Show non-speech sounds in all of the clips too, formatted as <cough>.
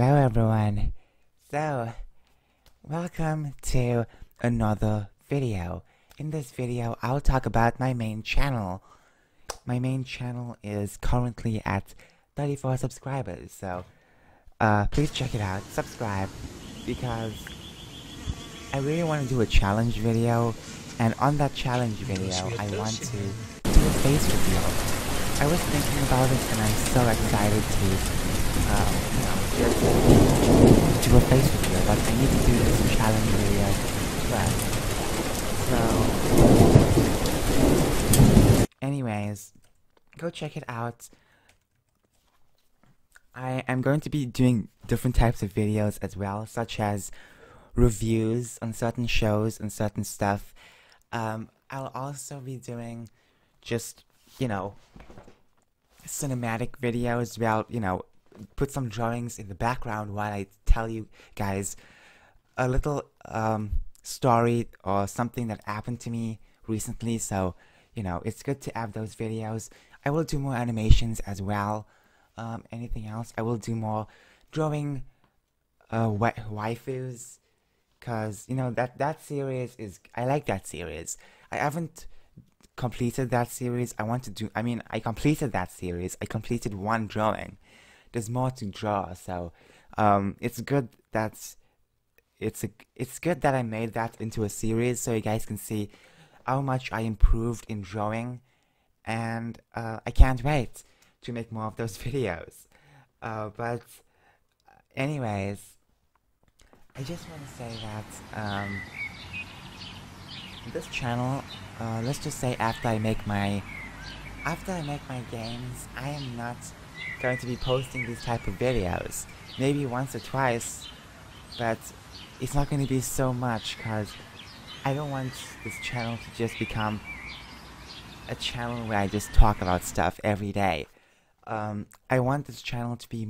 Hello everyone. So, welcome to another video. In this video, I'll talk about my main channel. My main channel is currently at 34 subscribers, so uh, please check it out, subscribe, because I really want to do a challenge video, and on that challenge video, I want to do a face reveal. I was thinking about it, and I'm so excited to, um, you know, just do a face but I need to do this challenge video first. So, anyways, go check it out. I am going to be doing different types of videos as well, such as reviews on certain shows and certain stuff. Um, I'll also be doing just, you know, cinematic videos about, you know, put some drawings in the background while I tell you guys a little um, story or something that happened to me recently. So, you know, it's good to have those videos. I will do more animations as well. Um, anything else? I will do more drawing uh, wa waifus because you know that that series is I like that series. I haven't completed that series. I want to do. I mean, I completed that series. I completed one drawing. There's more to draw, so um, it's good that it's a it's good that I made that into a series, so you guys can see how much I improved in drawing, and uh, I can't wait to make more of those <laughs> videos. Uh, but anyways, I just want to say that um, this channel, uh, let's just say after I make my after I make my games, I am not going to be posting these type of videos. Maybe once or twice, but it's not going to be so much because I don't want this channel to just become a channel where I just talk about stuff every day. Um, I want this channel to be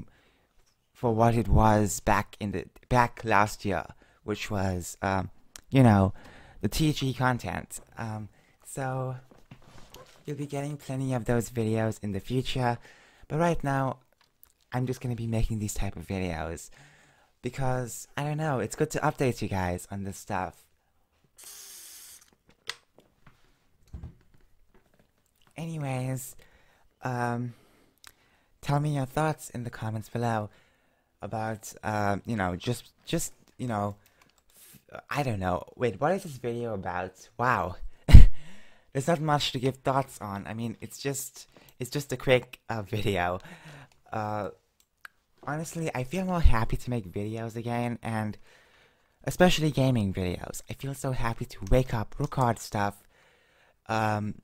for what it was back in the back last year, which was, um, you know, the TG content. Um, so you'll be getting plenty of those videos in the future, but right now, I'm just gonna be making these type of videos because I don't know. It's good to update you guys on this stuff. Anyways, um, tell me your thoughts in the comments below about, um, you know, just, just, you know, I don't know. Wait, what is this video about? Wow. <laughs> There's not much to give thoughts on. I mean, it's just, it's just a quick uh, video. Uh, honestly, I feel more happy to make videos again, and especially gaming videos. I feel so happy to wake up, record stuff. Um,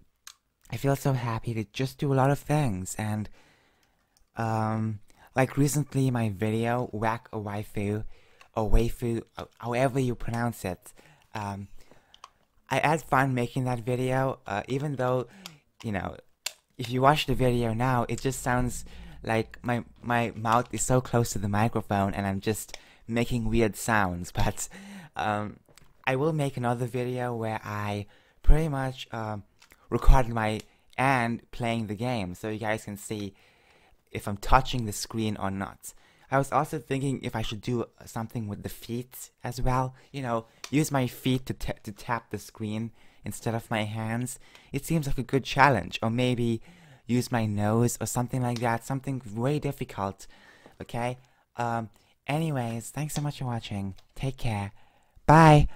I feel so happy to just do a lot of things, and um, like recently, my video "Whack a Waifu," or "Waifu," however you pronounce it. Um, I had fun making that video, uh, even though, you know, if you watch the video now, it just sounds like my my mouth is so close to the microphone and I'm just making weird sounds. <laughs> But um, I will make another video where I pretty much um, record my and playing the game, so you guys can see if I'm touching the screen or not. I was also thinking if I should do something with the feet as well. You know, use my feet to, to tap the screen instead of my hands. It seems like a good challenge. Or maybe use my nose or something like that. Something way difficult. Okay? Um, anyways, thanks so much for watching. Take care. Bye.